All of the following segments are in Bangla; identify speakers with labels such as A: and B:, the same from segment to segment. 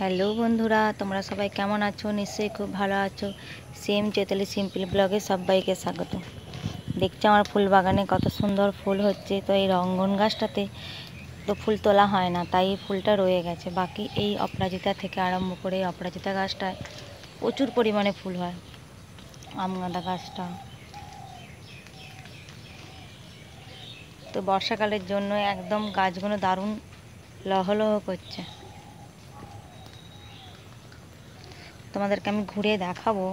A: হ্যালো বন্ধুরা, তোমরা সবাই কেমন আছো? নিশ্চয়ই খুব ভালো আছো। সেম চেতালি সিম্পল ব্লগে সবাইকে স্বাগত। দেখছি আমার ফুল বাগানে কত সুন্দর ফুল হচ্ছে। তো এই রঙ্গন গাছটাতে তো ফুল তোলা হয় না, তাই ফুলটা রয়ে গেছে। বাকি এই অপরাজিতা থেকে আরম্ভ করে অপরাজিতা গাছটায় প্রচুর পরিমাণে ফুল হয়। আম গাঁদা গাছটা। তো বর্ষাকালের জন্য একদম গাছগুলো দারুণ লহলহ করছে। তোমাদেরকে আমি ঘুরে দেখাবো।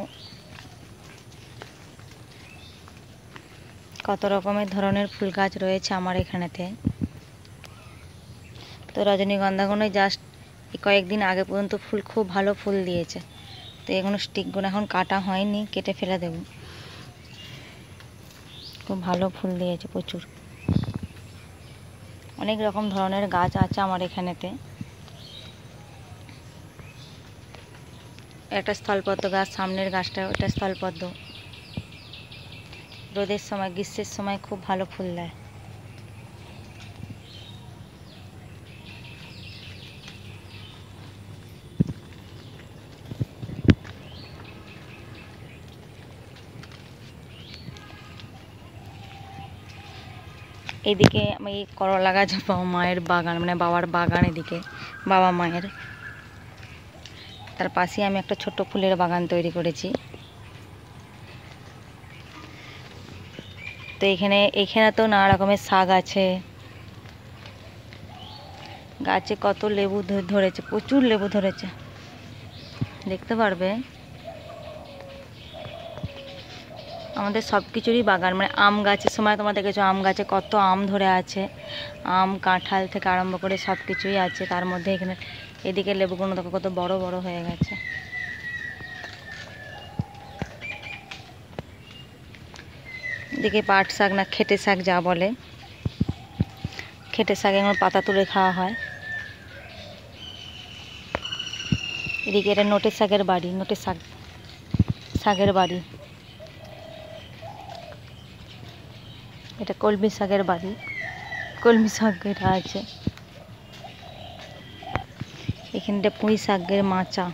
A: কত রকমের ধরনের ফুল গাছ রয়েছে আমার এখানেতে। তো রজনীগন্ধাগুলো জাস্ট কয়েকদিন আগে পর্যন্ত ফুল খুব ভালো ফুল দিয়েছে। তো এগুলো স্টিকগুলো এখন কাটা হয়নি, কেটে ফেলে দেব। খুব ভালো ফুল দিয়েছে প্রচুর। অনেক রকম ধরনের গাছ আছে আমার এখানেতে। একটা স্থলপদ্ম গাছ, সামনের গাছটা ওটা স্থলপদ্ম। রোদের সময়, গ্রীষ্মের সময় খুব ভালো ফুল দেয়। এদিকে আমি করলা গাছ মায়ের বাগান মানে বাবার বাগান এদিকে, বাবা মায়ের। তার পাশে আমি একটা ছোট্ট ফুলের বাগান তৈরি করেছি। তো এখানে এখানে তো নানা রকমের শাক আছে। গাছে কত লেবু ধরেছে, প্রচুর লেবু ধরেছে। দেখতে পারবে? আমাদের সব কিছুরই বাগান। মানে আম গাছের সময় তোমরা দেখেছ, আম গাছে কত আম ধরে আছে। আম, কাঁঠাল থেকে আরম্ভ করে সব কিছুই আছে। তার মধ্যে এখানে এদিকে লেবুগুলো দেখো, কত বড় বড় হয়ে গেছে। এদিকে পাট শাক না খেটে শাক যা বলে। খেটে শাক এগুলো পাতা তুলে খাওয়া হয়। এদিকে এটা নোটে শাকের বাড়ি, নোটের শাক, শাকের বাড়ি। এটা কলমি শাকের বাড়ি। কলমি শাক এটা আছে। এখানটা পুঁই শাকের মাচা।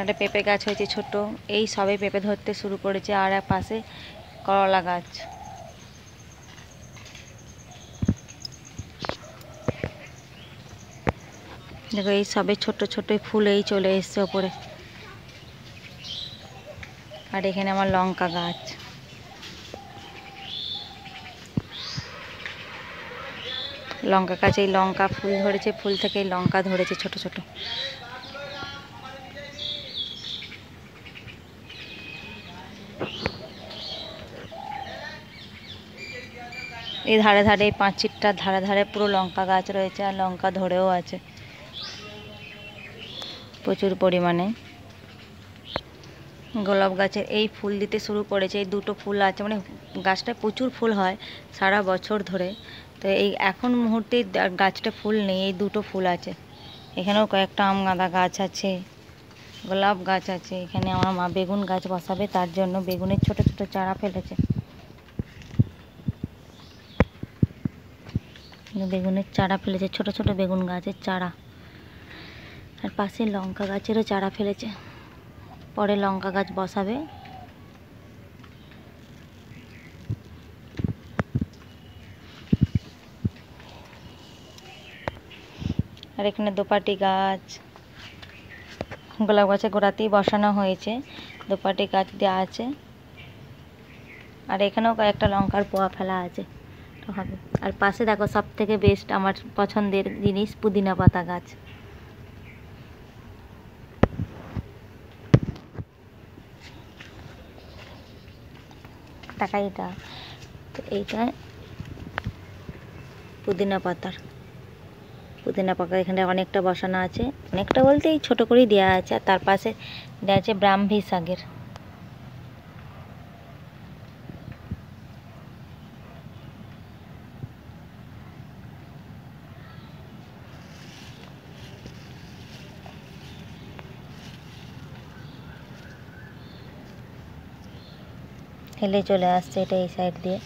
A: একটা পেঁপে গাছ হয়েছে ছোট এই সবে পেঁপে ধরতে শুরু করেছে আর এক পাশে করলা গাছ। দেখো, এই সবে ছোট ছোট ফুল এই চলে এসছে ওপরে। আর এখানে আমার লঙ্কা গাছ। লঙ্কা গাছে এই লঙ্কা ফুল ধরেছে, ফুল থেকে লঙ্কা ধরেছে ছোট ছোট। এই ধারে ধারে এই পাঁচিরটার ধারে ধারে পুরো লঙ্কা গাছ রয়েছে আর লঙ্কা ধরেও আছে। প্রচুর পরিমাণে। গোলাপ গাছের এই ফুল দিতে শুরু করেছে, এই দুটো ফুল আছে মানে গাছটায় প্রচুর ফুল হয় সারা বছর ধরে। তো এই এখন মুহূর্তে গাছটা ফুল নেই, এই দুটো ফুল আছে। এখানেও কয়েকটা আম গাঁদা গাছ আছে, গোলাপ গাছ আছে, এখানে আমার মা বেগুন গাছ বসাবে, তার জন্য বেগুনের ছোট ছোট চারা ফেলেছে। বেগুনের চারা ফেলেছে, ছোট ছোট বেগুন গাছের চারা। আর পাশে লঙ্কা গাছেরও চারা ফেলেছে। পরে লঙ্কা গাছ বসাবে। আর এখানে দোপাটি গাছ। গোলাপ গাছের গোড়াতেই বসানো হয়েছে। দোপাটি গাছ দেওয়া আছে। আর এখানেও কয়েকটা লঙ্কার পোয়া ফেলা আছে। হবে। আর পাশে দেখো সব থেকে বেস্ট আমার পছন্দের জিনিস পুদিনা পাতা গাছ। টাকা এটা। তো এইটা পুদিনা পাতার। পুদিনা পাতা এখানে অনেকটা বসানো আছে। অনেকটা বলতে এই ছোটো করেই দেওয়া আছে। আর তার পাশে দেওয়া আছে ব্রাহ্মী শাকের। হেলে চলে আসছে এটা এই সাইড দিয়ে।